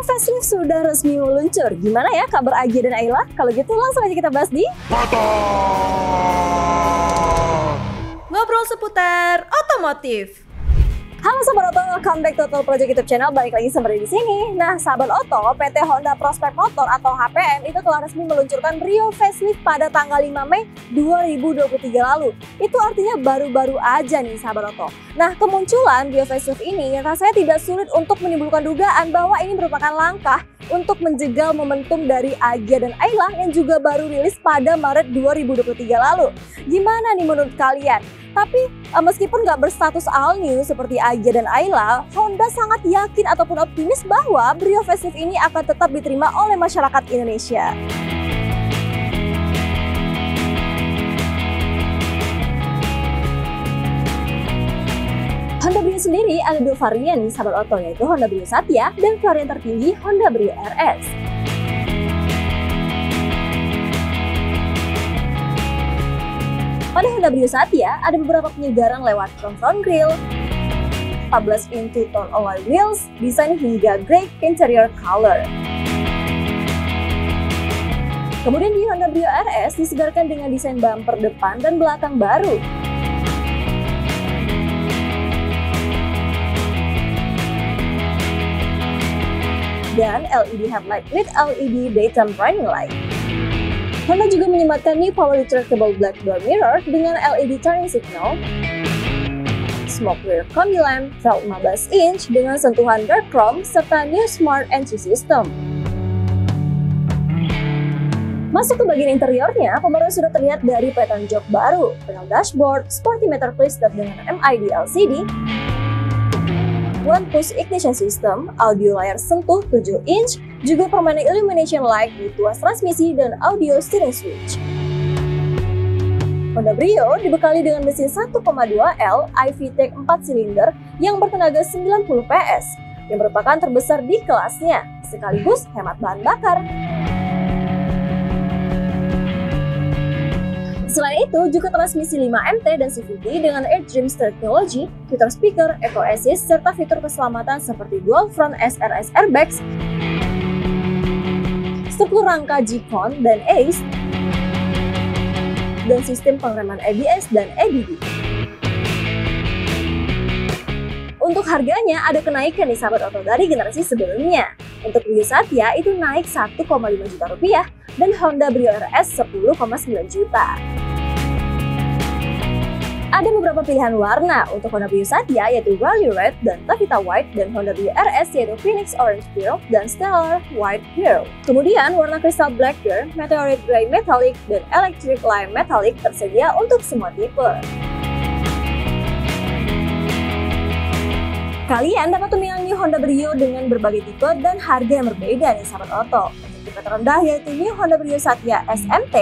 Facelift sudah resmi meluncur. Gimana ya kabar Agia dan Ayla? Kalau gitu langsung aja kita bahas di Ngobrol seputar otomotif. Halo Sobat Oto, welcome back to Total Project YouTube channel. Balik lagi sama di sini. Nah, Sahabat Oto, PT Honda Prospect Motor atau HPM itu telah resmi meluncurkan Brio facelift pada tanggal 5 Mei 2023 lalu. Itu artinya baru-baru aja nih Sahabat Oto. Nah, kemunculan Brio facelift ini yang rasanya tidak sulit untuk menimbulkan dugaan bahwa ini merupakan langkah untuk menjegal momentum dari Agia dan Ayla yang juga baru rilis pada Maret 2023 lalu. Gimana nih menurut kalian? Tapi uh, meskipun nggak berstatus all new seperti Agia dan Ayla, Honda sangat yakin ataupun optimis bahwa Brio Facelift ini akan tetap diterima oleh masyarakat Indonesia. Honda Brio sendiri ada dua varian nih sahabat oto yaitu Honda Brio Satya dan varian tertinggi Honda Brio RS. Pada Honda Brio Satya ada beberapa penyegaran lewat front front grille, 14 in two tone alloy wheels, desain hingga grey interior color. Kemudian di Honda Brio RS disegarkan dengan desain bumper depan dan belakang baru. Dan LED headlight with LED daytime running light. Honda juga menyematkan new power retractable black door mirror dengan LED turning signal, smoke rear combi lamp, felt 15 inch dengan sentuhan dark chrome, serta new smart entry system. Masuk ke bagian interiornya, pembaruan sudah terlihat dari pattern jok baru, panel dashboard, sporty meter cluster dengan MID LCD, one push ignition system, audio layar sentuh 7 inch, juga permanen illumination light di tuas transmisi dan audio steering switch. Honda Brio dibekali dengan mesin 1,2L iVTEC 4 silinder yang bertenaga 90 PS, yang merupakan terbesar di kelasnya, sekaligus hemat bahan bakar. Itu, juga transmisi 5MT dan CVT dengan AirDreams Technology, fitur speaker, Eco Assist, serta fitur keselamatan seperti dual front SRS airbags, struktur rangka G-Con dan ACE, dan sistem pengereman ABS dan ABD. Untuk harganya ada kenaikan nih sahabat oto dari generasi sebelumnya. Untuk Brio Satya itu naik 1,5 juta rupiah dan Honda Brio RS 10,9 juta. Ada beberapa pilihan warna untuk Honda Brio Satya yaitu Rally Red dan Tavita White dan Honda Brio RS yaitu Phoenix Orange Pearl dan Stellar White Pearl. Kemudian warna Crystal Black Pearl, Meteorite Grey Metallic, dan Electric Lime Metallic tersedia untuk semua tipe. Kalian dapat memilih Honda Brio dengan berbagai tipe dan harga yang berbeda nih sahabat oto. Tipe terendah yaitu New Honda Brio Satya SMT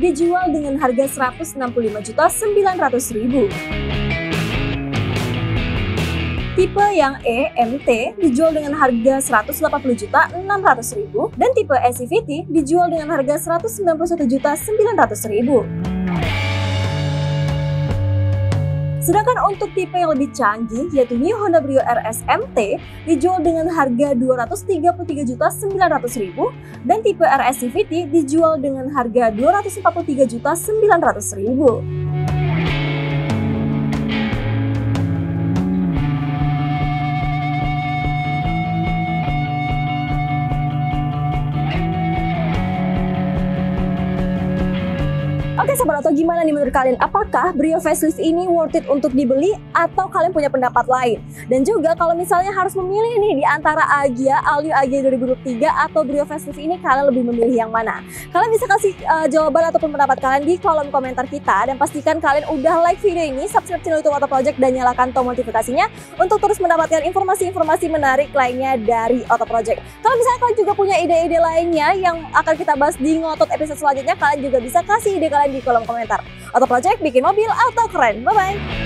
dijual dengan harga 165.900.000. Tipe yang EMT dijual dengan harga 180.600.000 dan tipe SCVT dijual dengan harga 191.900.000. Sedangkan untuk tipe yang lebih canggih yaitu New Honda Brio RS MT dijual dengan harga 233.900.000 dan tipe RS CVT dijual dengan harga 243.900.000. Oke Sobat Oto, gimana nih menurut kalian? Apakah Brio facelift ini worth it untuk dibeli atau kalian punya pendapat lain? Dan juga kalau misalnya harus memilih nih di antara Agia, Alio Agia 2023 atau Brio facelift ini kalian lebih memilih yang mana? Kalian bisa kasih uh, jawaban ataupun pendapat kalian di kolom komentar kita dan pastikan kalian udah like video ini, subscribe channel YouTube Auto Project dan nyalakan tombol notifikasinya untuk terus mendapatkan informasi-informasi menarik lainnya dari Auto Project. Kalau misalnya kalian juga punya ide-ide lainnya yang akan kita bahas di ngotot episode selanjutnya, kalian juga bisa kasih ide kalian di kolom komentar. Auto Project bikin mobil auto keren. Bye-bye.